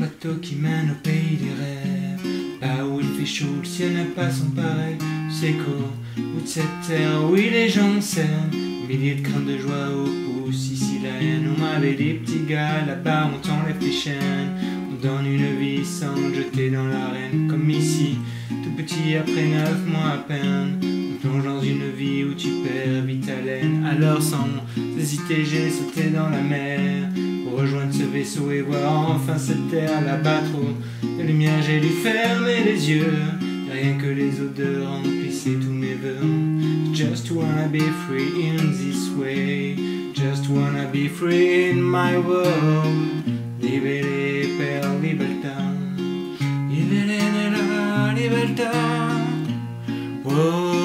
bateau qui mène au pays des rêves. Là où il fait chaud, le ciel n'a pas son pareil. C'est qu'au bout de cette terre, oui, les gens s'aiment. Milliers de craintes de joie au pouce, ici la haine. On m'avait des petits gars, là-bas on t'enlève tes chaînes. On donne une vie sans jeter dans l'arène, comme ici. Tout petit après neuf mois à peine. Dans une vie où tu perds vite haleine. Alors sans hésiter, j'ai sauté dans la mer. Pour rejoindre ce vaisseau et voir enfin cette terre là-bas trop. De lumière, j'ai dû fermer les yeux. Rien que les odeurs remplissaient tous mes vœux. Just wanna be free in this way. Just wanna be free in my world. Libéré per libertà. Libéré nella libertà. Wow.